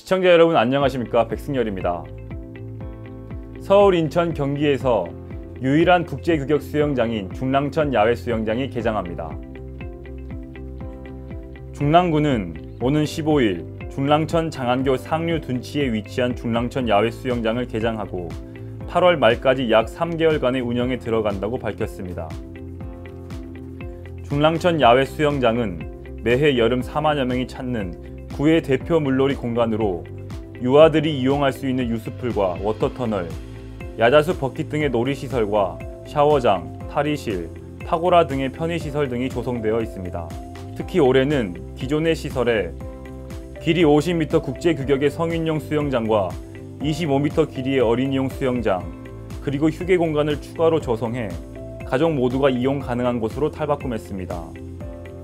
시청자 여러분 안녕하십니까 백승열입니다. 서울, 인천, 경기에서 유일한 국제규격 수영장인 중랑천 야외 수영장이 개장합니다. 중랑구는 오는 15일 중랑천 장안교 상류 둔치에 위치한 중랑천 야외 수영장을 개장하고 8월 말까지 약 3개월간의 운영에 들어간다고 밝혔습니다. 중랑천 야외 수영장은 매해 여름 4만여 명이 찾는 구의 대표 물놀이 공간으로 유아들이 이용할 수 있는 유수풀과 water tunnel, 야자수 버킷 등의 놀이시설과 샤워장, 탈의실, 파고라 등의 편의시설 등이 조성되어 있습니다. 특히 올해는 기존의 시설에 길이 50m 국제 규격의 성인용 수영장과 25m 길이의 어린이용 수영장, 그리고 휴게 공간을 추가로 조성해 가족 모두가 이용 가능한 곳으로 탈바꿈했습니다.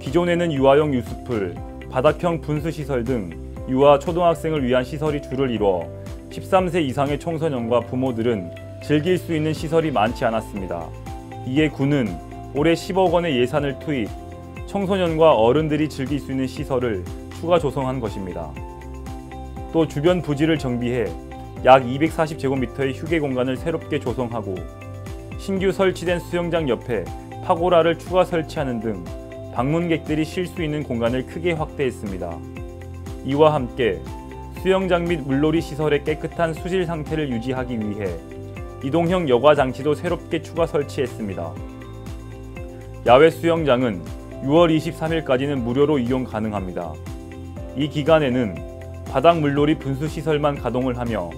기존에는 유아용 유스풀, 바닥형 분수시설 등 유아 초등학생을 위한 시설이 주를 이루어 13세 이상의 청소년과 부모들은 즐길 수 있는 시설이 많지 않았습니다. 이에 군은 올해 10억 원의 예산을 투입, 청소년과 어른들이 즐길 수 있는 시설을 추가 조성한 것입니다. 또 주변 부지를 정비해 약 240제곱미터의 휴게 공간을 새롭게 조성하고 신규 설치된 수영장 옆에 파고라를 추가 설치하는 등 방문객들이 쉴 수 있는 공간을 크게 확대했습니다. 이와 함께 수영장 및 물놀이 시설의 깨끗한 수질 상태를 유지하기 위해 이동형 여과 장치도 새롭게 추가 설치했습니다. 야외 수영장은 6월 23일까지는 무료로 이용 가능합니다. 이 기간에는 바닥 물놀이 분수 시설만 가동을 하며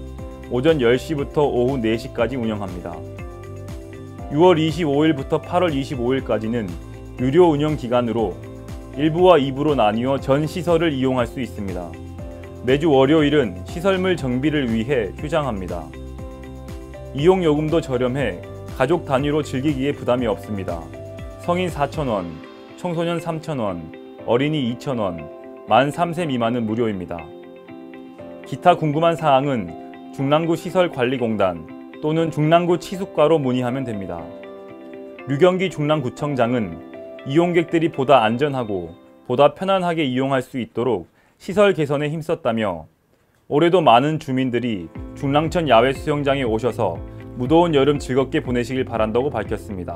오전 10시부터 오후 4시까지 운영합니다. 6월 25일부터 8월 25일까지는 유료 운영 기간으로 1부와 2부로 나뉘어 전 시설을 이용할 수 있습니다. 매주 월요일은 시설물 정비를 위해 휴장합니다. 이용 요금도 저렴해 가족 단위로 즐기기에 부담이 없습니다. 성인 4,000원, 청소년 3,000원, 어린이 2,000원, 만 3세 미만은 무료입니다. 기타 궁금한 사항은 중랑구 시설관리공단 또는 중랑구 치숙과로 문의하면 됩니다. 류경기 중랑구청장은 이용객들이 보다 안전하고 보다 편안하게 이용할 수 있도록 시설 개선에 힘썼다며 올해도 많은 주민들이 중랑천 야외 수영장에 오셔서 무더운 여름 즐겁게 보내시길 바란다고 밝혔습니다.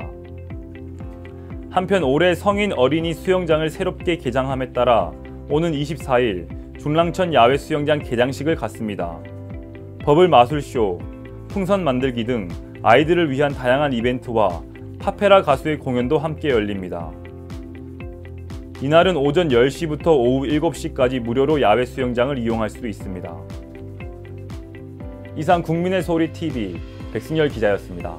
한편 올해 성인 어린이 수영장을 새롭게 개장함에 따라 오는 24일 중랑천 야외 수영장 개장식을 갖습니다. 버블 마술쇼, 풍선 만들기 등 아이들을 위한 다양한 이벤트와 파페라 가수의 공연도 함께 열립니다. 이날은 오전 10시부터 오후 7시까지 무료로 야외 수영장을 이용할 수 있습니다. 이상 국민의 소리 TV 백승열 기자였습니다.